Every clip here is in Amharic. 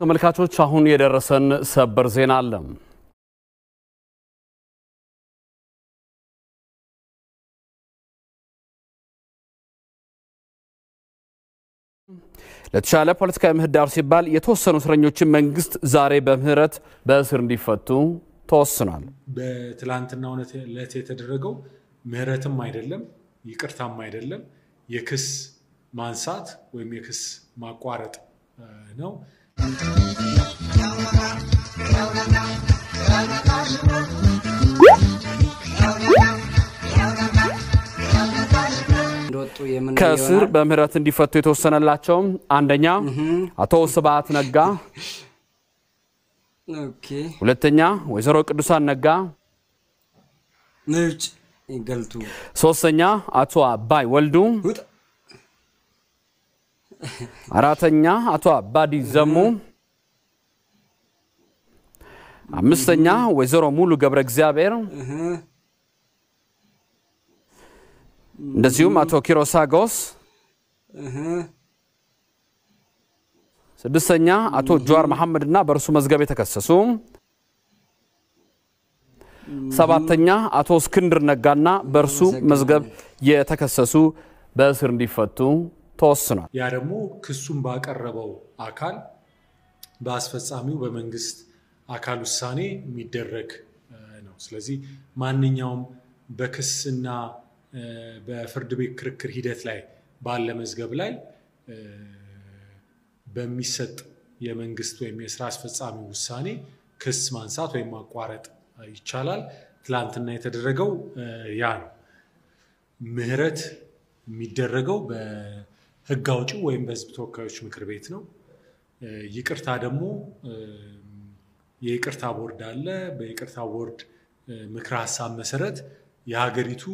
ተመልካቾች አሁን የደረሰን ሰበር ዜና አለ። ለተሻለ ፖለቲካዊ ምህዳር ሲባል የተወሰኑ እስረኞችን መንግስት ዛሬ በምህረት በእስር እንዲፈቱ ተወስኗል። በትላንትናው ዕለት የተደረገው ምህረትም አይደለም ይቅርታም አይደለም፣ የክስ ማንሳት ወይም የክስ ማቋረጥ ነው። ከእስር በምህረት እንዲፈቱ የተወሰነላቸው አንደኛ አቶ ስብሐት ነጋ፣ ሁለተኛ ወይዘሮ ቅዱሳን ነጋ፣ ሶስተኛ አቶ አባይ ወልዱ፣ አራተኛ አቶ አባዲ ዘሙ፣ አምስተኛ ወይዘሮ ሙሉ ገብረ እግዚአብሔር። እንደዚሁም አቶ ኪሮስ አጎስ፣ ስድስተኛ አቶ ጀዋር መሐመድ እና በእርሱ መዝገብ የተከሰሱ፣ ሰባተኛ አቶ እስክንድር ነጋና በእርሱ መዝገብ የተከሰሱ በእስር እንዲፈቱ ተወስኗል። ያ ደግሞ ክሱን ባቀረበው አካል በአስፈጻሚው በመንግስት አካል ውሳኔ የሚደረግ ነው። ስለዚህ ማንኛውም በክስና በፍርድ ቤት ክርክር ሂደት ላይ ባለ መዝገብ ላይ በሚሰጥ የመንግስት ወይም የስራ አስፈጻሚ ውሳኔ ክስ ማንሳት ወይም ማቋረጥ ይቻላል። ትላንትና የተደረገው ያ ነው። ምህረት የሚደረገው በህግ አውጪው ወይም በህዝብ ተወካዮች ምክር ቤት ነው። ይቅርታ ደግሞ የይቅርታ ቦርድ አለ። በይቅርታ ቦርድ ምክረ ሀሳብ መሰረት የሀገሪቱ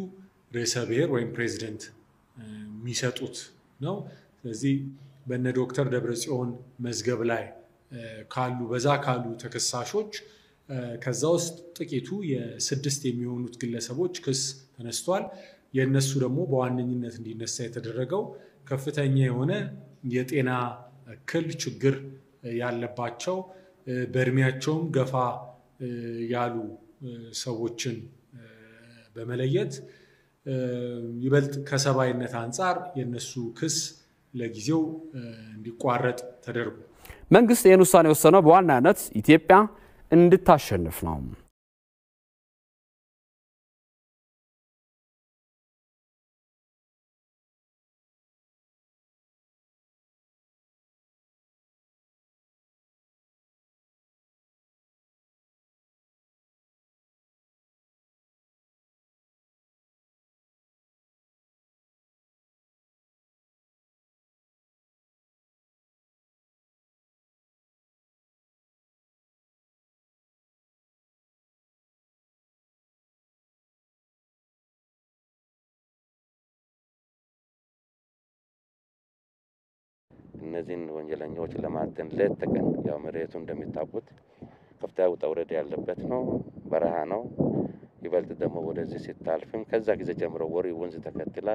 ርዕሰ ብሔር ወይም ፕሬዚደንት የሚሰጡት ነው። ስለዚህ በነ ዶክተር ደብረጽዮን መዝገብ ላይ ካሉ በዛ ካሉ ተከሳሾች ከዛ ውስጥ ጥቂቱ የስድስት የሚሆኑት ግለሰቦች ክስ ተነስቷል። የእነሱ ደግሞ በዋነኝነት እንዲነሳ የተደረገው ከፍተኛ የሆነ የጤና እክል ችግር ያለባቸው በእድሜያቸውም ገፋ ያሉ ሰዎችን በመለየት ይበልጥ ከሰብአዊነት አንጻር የእነሱ ክስ ለጊዜው እንዲቋረጥ ተደርጎ መንግስት ይህን ውሳኔ የወሰነው በዋናነት ኢትዮጵያ እንድታሸንፍ ነው። እነዚህን ወንጀለኛዎች ለማደን ሌት ተቀን ያው መሬቱ እንደሚታወቁት ከፍተኛ ውጣ ውረድ ያለበት ነው፣ በረሃ ነው። ይበልጥ ደግሞ ወደዚህ ሲታልፍም ከዛ ጊዜ ጀምሮ ወሪ ወንዝ ተከትላ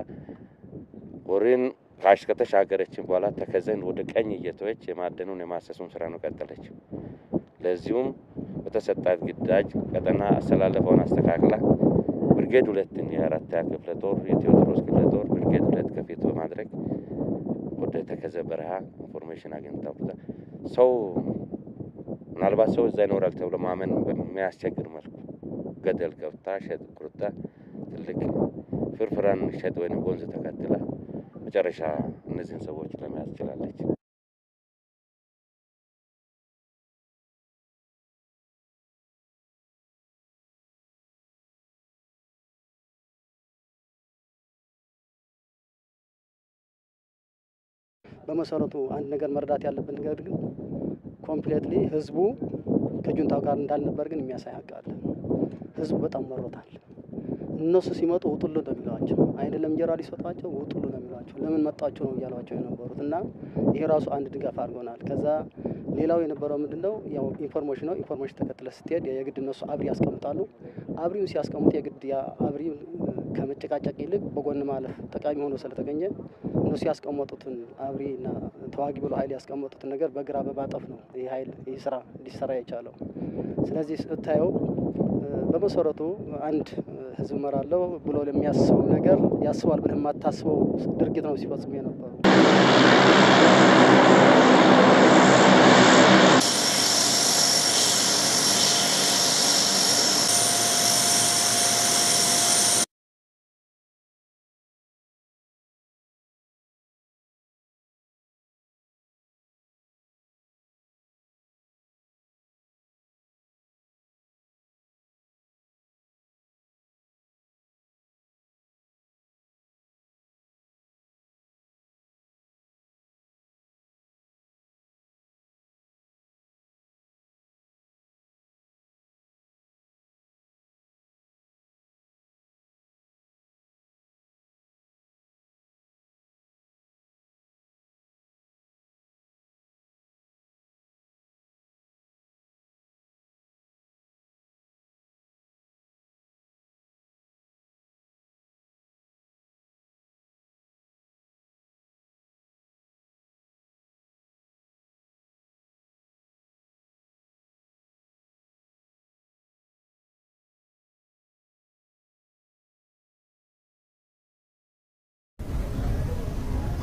ወሪን ካሽ ከተሻገረችን በኋላ ተከዘን ወደ ቀኝ እየተወች የማደኑን የማሰሱን ስራ ነው ቀጠለችው። ለዚሁም በተሰጣት ግዳጅ ቀጠና አሰላለፈውን አስተካክላ ብርጌድ ሁለትን የአራተኛ ክፍለ ጦር የቴዎድሮስ ክፍለ ጦር ብርጌድ ሁለት ከፊት በማድረግ ወደ ተከዘ በረሃ information አግኝታ ሰው ምናልባት ሰው እዛ ይኖራል ተብሎ ማመን በሚያስቸግር መልኩ ገደል ገብታ ሸጥ ቆርጣ ትልቅ ፍርፍራን ሸጥ ወይም ወንዝ ተከትላ መጨረሻ እነዚህን ሰዎች ለመያዝ ችላለች። በመሰረቱ አንድ ነገር መረዳት ያለብን ነገር ግን completely ህዝቡ ከጁንታው ጋር እንዳልነበር ግን የሚያሳይ ሀቅ ህዝቡ በጣም መሮታል። እነሱ ሲመጡ ውጡልን ነው የሚሏቸው፣ አይደለም እንጀራ ሊሰጧቸው ውጡልን ነው የሚሏቸው። ለምን መጣችሁ ነው እያሏቸው የነበሩት እና ይሄ ራሱ አንድ ድጋፍ አድርጎናል። ከዛ ሌላው የነበረው ምንድን ነው ያው information ነው። information ተከትለህ ስትሄድ የግድ እነሱ አብሪ ያስቀምጣሉ። አብሪውን ሲያስቀምጡ የግድ አብሪ ከመጨቃጨቅ ይልቅ በጎን ማለፍ ጠቃሚ ሆኖ ስለተገኘ እነሱ ያስቀመጡትን አብሪና ተዋጊ ብሎ ኃይል ያስቀመጡትን ነገር በግራ በማጠፍ ነው ይህ ኃይል ይህ ስራ ሊሰራ የቻለው። ስለዚህ ስታየው በመሰረቱ አንድ ህዝብ እመራለሁ ብሎ ለሚያስበው ነገር ያስባል ብለህ የማታስበው ድርጊት ነው ሲፈጽሙ የነበሩ።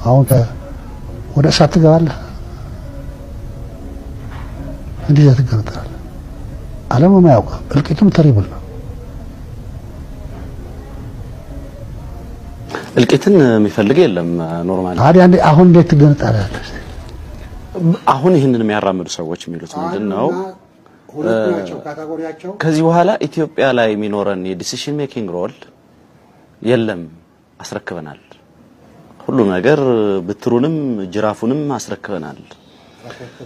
አሁን ወደ እሳት ትገባለህ፣ እንዲህ ትገነጠላለህ። ዓለም የማያውቅ እልቂቱም terrible ነው። እልቂትን የሚፈልግ የለም። normally ታዲያ አሁን እንዴት ትገነጠላለህ? አሁን ይህንን የሚያራምዱ ሰዎች የሚሉት ምንድን ነው? ከዚህ በኋላ ኢትዮጵያ ላይ የሚኖረን የ decision making role የለም፣ አስረክበናል። ሁሉ ነገር ብትሩንም ጅራፉንም አስረክበናል።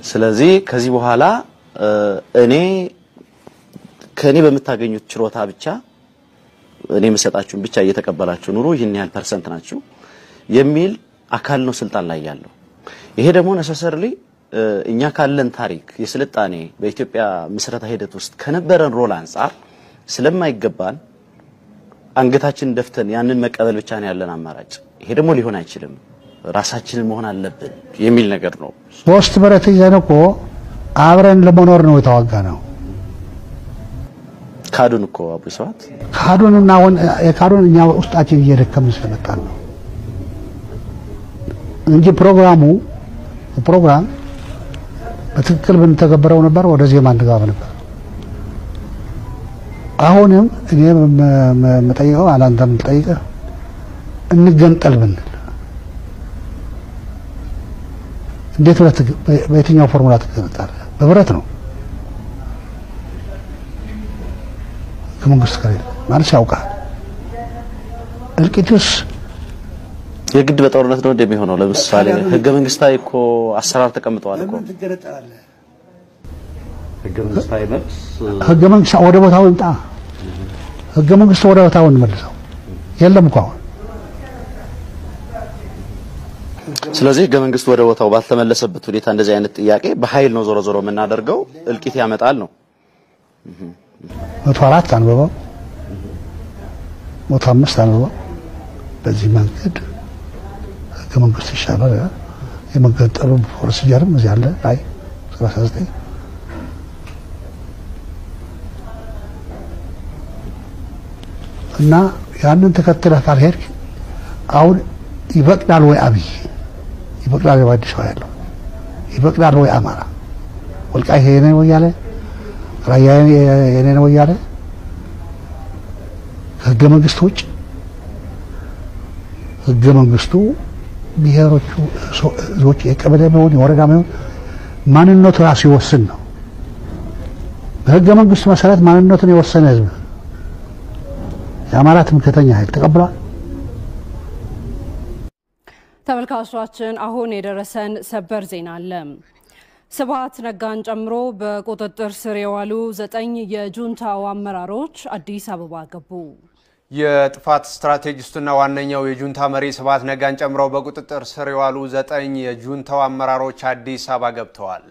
ስለዚህ ከዚህ በኋላ እኔ ከእኔ በምታገኙት ችሮታ ብቻ እኔ የምሰጣችሁን ብቻ እየተቀበላችሁ ኑሩ፣ ይህን ያህል percent ናችሁ የሚል አካል ነው ስልጣን ላይ ያለው። ይሄ ደግሞ necessarily እኛ ካለን ታሪክ የስልጣኔ በኢትዮጵያ ምስረታ ሂደት ውስጥ ከነበረን role አንጻር ስለማይገባን አንገታችንን ደፍተን ያንን መቀበል ብቻ ነው ያለን አማራጭ። ይሄ ደግሞ ሊሆን አይችልም፣ ራሳችንን መሆን አለብን የሚል ነገር ነው። ሶስት ብረት ይዘን እኮ አብረን ለመኖር ነው የተዋጋ ነው። ካዱን እኮ አቡ ሰዋት ካዱንና አሁን የካዱን እኛ ውስጣችን እየደከምን ስለመጣን ነው እንጂ ፕሮግራሙ ፕሮግራም በትክክል ብንተገበረው ነበር ወደ ዜማ እንገባ ነበር። አሁንም እኔ የምጠይቀው አላንተ የምትጠይቀህ እንገንጠል ብንል እንዴት ብለህ በየትኛው ፎርሙላ ትገነጣለህ? በብረት ነው። ህገ መንግስት ከሌለ ማለት ያውቃል። እልቂቱስ የግድ በጦርነት ነው እንደሚሆነው። ለምሳሌ ህገ መንግስታዊ እኮ አሰራር ተቀምጠዋል እኮ ህገ መንግስታዊ መብት ህገ መንግስት ወደ ቦታው ይምጣ። ህገ መንግስት ወደ ቦታው እንመልሰው። የለም እኮ አሁን ስለዚህ ህገ መንግስት ወደ ቦታው ባልተመለሰበት ሁኔታ እንደዚህ አይነት ጥያቄ በኃይል ነው ዞሮ ዞሮ የምናደርገው፣ እልቂት ያመጣል ነው። መቶ አራት አንብበው መቶ አምስት አንብበው። በዚህ መንገድ ህገ መንግስት ይሻላል። የመገንጠሉ procedure ም እዚህ አለ። ላይ 39 እና ያንን ተከትለህ ካልሄድክ አሁን ይበቅላል ወይ አብይ አዲስ አበባ ያለው? ይበቅላል ወይ አማራ? ወልቃይት የኔ ነው እያለ ራያ የኔ ነው እያለ ከህገ መንግስት ውጭ? ህገ መንግስቱ ብሔሮቹ ህዝቦች የቀበሌ መሆን የወረዳ መሆን ማንነቱ ራሱ ይወስን ነው። በህገ መንግስቱ መሰረት ማንነቱን የወሰነ ህዝብ የአማራ ትምክህተኛ ኃይል ተቀብሏል። ተመልካቾቻችን አሁን የደረሰን ሰበር ዜና አለ። ስብሀት ነጋን ጨምሮ በቁጥጥር ስር የዋሉ ዘጠኝ የጁንታው አመራሮች አዲስ አበባ ገቡ። የጥፋት ስትራቴጂስቱና ዋነኛው የጁንታ መሪ ስብሀት ነጋን ጨምሮ በቁጥጥር ስር የዋሉ ዘጠኝ የጁንታው አመራሮች አዲስ አበባ ገብተዋል።